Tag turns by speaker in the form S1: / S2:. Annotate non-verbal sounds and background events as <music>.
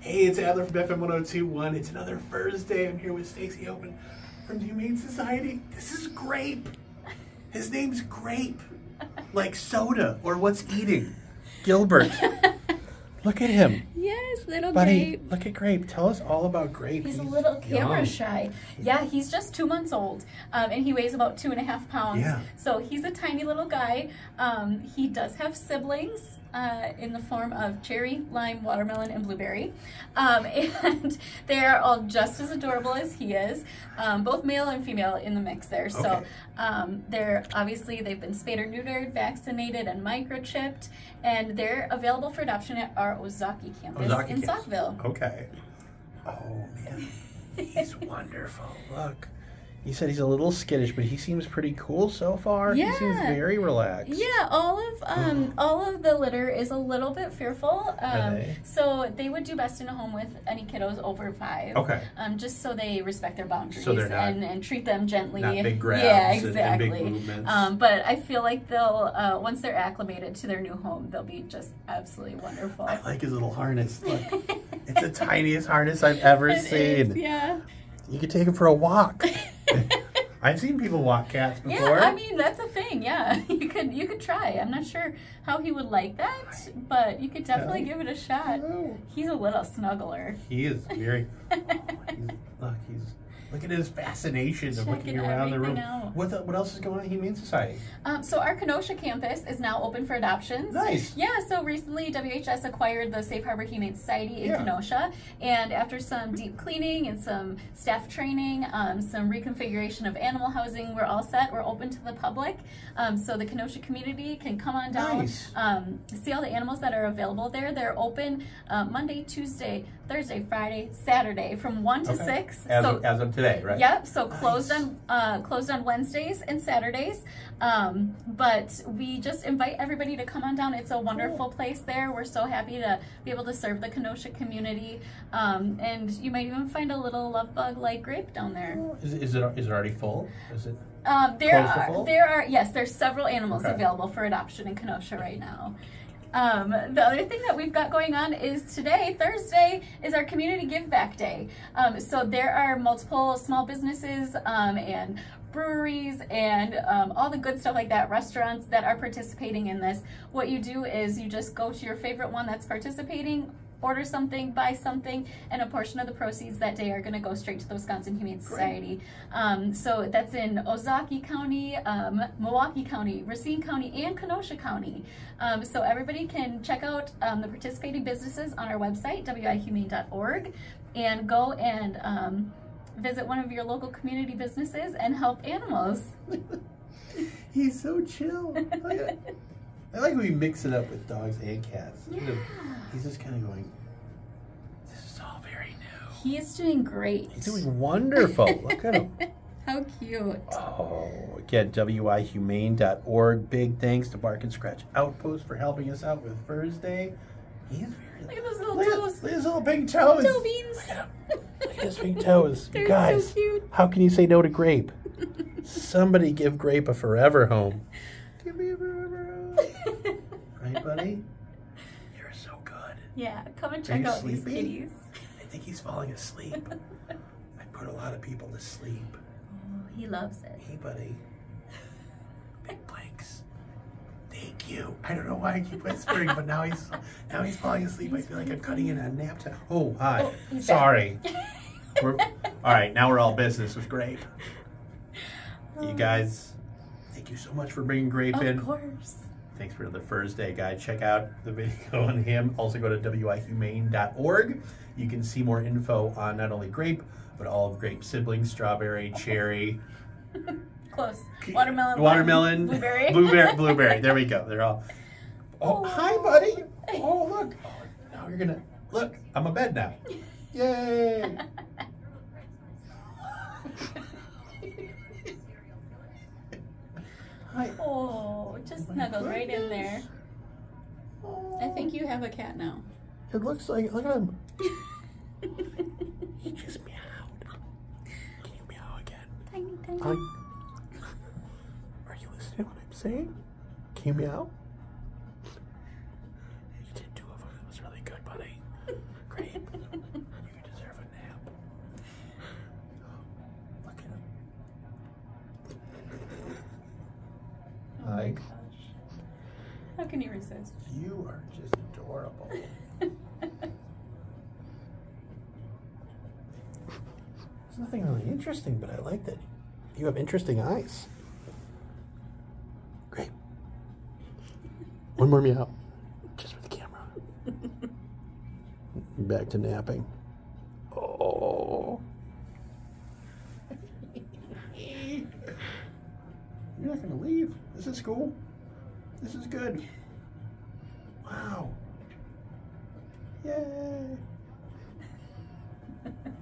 S1: Hey, it's Adler from FM 1021. It's another Fursday. I'm here with Stacy Open from the Humane Society. This is Grape. His name's Grape. Like soda or what's eating. Gilbert. <laughs> Look at him.
S2: Yes, little
S1: Buddy,
S2: Grape.
S1: look at Grape. Tell us all about Grape.
S2: He's a little camera
S1: young.
S2: shy. Yeah, he's just two months old, um, and he weighs about two and a half pounds.
S1: Yeah.
S2: So he's a tiny little guy. Um, he does have siblings uh, in the form of cherry, lime, watermelon, and blueberry, um, <laughs> and they are all just as adorable as he is. Um, both male and female in the mix there. So um, they're obviously they've been spayed or neutered, vaccinated, and microchipped, and they're available for adoption at our Ozaukee campus
S1: Ozaukee
S2: in. Saukville.
S1: Okay. Oh, man. He's wonderful. Look. You said he's a little skittish, but he seems pretty cool so far. Yeah. He seems very relaxed.
S2: Yeah, all of um, all of the litter is a little bit fearful. Um,
S1: they?
S2: so they would do best in a home with any kiddos over five.
S1: Okay.
S2: Um, just so they respect their boundaries
S1: So not-
S2: and, and treat them gently.
S1: Not big grabs
S2: yeah,
S1: and- and
S2: exactly.
S1: big movements.
S2: Um, but I feel like they'll uh, once they're acclimated to their new home, they'll be just absolutely wonderful.
S1: I like his little harness. Look, <laughs> it's the tiniest harness I've ever
S2: It
S1: seen.
S2: is, yeah.
S1: You could take him for a walk. <laughs> I've seen people walk cats before. Yeah.
S2: I mean that's a thing. Yeah, <laughs> you could you could try. I'm not sure how he would like that, but you could definitely give it a shot.
S1: Oh,
S2: He's a little snuggler.
S1: he is very. Oh, <laughs> he's, look, he's look at his fascination of looking around the room.
S2: out.
S1: What the, what else is going on in Humane Society?
S2: Um, so our Kenosha campus is now open for adoptions.
S1: Nice.
S2: Yeah, so recently WHS acquired the Safe Harbor Humane Society in
S1: Yeah.
S2: Kenosha, and after some deep cleaning and some staff training, um, some reconfiguration of animal housing, we're all set. We're open to the public, um, so the Kenosha community can come on down,
S1: Nice.
S2: um, see all the animals that are available there. They're open uh, Monday, Tuesday, Thursday, Friday, Saturday from one to
S1: Okay.
S2: six.
S1: As,
S2: so
S1: of, as of today, right?
S2: Yep. So closed
S1: Nice.
S2: on uh, closed on Wednesdays and Saturdays. Um, but we just invite everybody to come on down. It's a wonderful place there. We're so happy to be able to serve the Kenosha community. Um, and you might even find a little love bug like grape down there.
S1: Is, it- is it is it already full? Is it?
S2: Um, there are there are yes, there's several animals
S1: Okay.
S2: available for adoption in Kenosha right now. Um, the other thing that we've got going on is today, Thursday, is our Community Give Back Day. Um, so there are multiple small businesses um, and breweries and um, all the good stuff like that, restaurants that are participating in this. What you do is you just go to your favorite one that's participating, order something, buy something, and a portion of the proceeds that day are going to go straight to the Wisconsin Humane Society. Um, so that's in Ozaukee County, um, Milwaukee County, Racine County, and Kenosha County. Um, so everybody can check out um, the participating businesses on our website, wihumane.org, and go and um, visit one of your local community businesses and help animals. <laughs>
S1: He's so chill. <laughs> At- I like when we mix it up with dogs and cats. At him. He's just kind of going. This is all very new.
S2: He is doing great.
S1: He's doing wonderful. Look at him. <laughs>
S2: How cute.
S1: Oh, again, wihumane.org. Big thanks to Bark N Scratch Outpost for helping us out with Fursday. He's very.
S2: Look at those little
S1: Look at,
S2: toes.
S1: look at his little big toes.
S2: Toe beans.
S1: Look at him. <laughs> Look at his big toes.
S2: They're
S1: guys,
S2: so cute.
S1: how can you say no to Grape? <laughs> Somebody give Grape a forever home. Give me a forever home. Right, buddy? <laughs> You're so good.
S2: yeah, come and check
S1: you
S2: out these kitties.
S1: I think he's falling asleep. <laughs> I put a lot of people to sleep.
S2: Oh, he loves it.
S1: Hey, buddy. Big blinks. Thank you. I don't know why I keep whispering, but now he's now he's falling asleep. I feel like I'm cutting in a nap time. Oh, hi.
S2: Oh.
S1: Sorry. <laughs> We're, all right, now we're all business with Grape. You um, guys, thank you so much for bringing Grape
S2: Of
S1: in.
S2: Of course.
S1: Thanks for the Fursday guide. Check out the video on him. Also go to wihumane.org. You can see more info on not only grape, but all of grape siblings, strawberry, cherry, <laughs>
S2: Close. Watermelon.
S1: watermelon,
S2: blueberry. <laughs>
S1: blueberry, <laughs> blueberry. There we go. They're all. Oh, oh. hi, buddy. Oh, look. Oh, now you're gonna look. I'm a bed now. Yay! Hi.
S2: oh, just snuggled right in there. I think you have a cat now.
S1: it looks like. Look at him. <laughs> He just meowed. Can you meow again?
S2: tiny, tiny.
S1: I, are you listening to what I'm saying? Can you meow? You did two of them. It was really good, buddy. Great.
S2: How can you resist?
S1: You are just adorable. <laughs> There's nothing really interesting, but I like that you have interesting eyes. Great. One more meow. Just for the camera. <laughs> Back to napping. Oh. <laughs> You're not going to leave. This is cool. This is good. Wow. Yay. <laughs>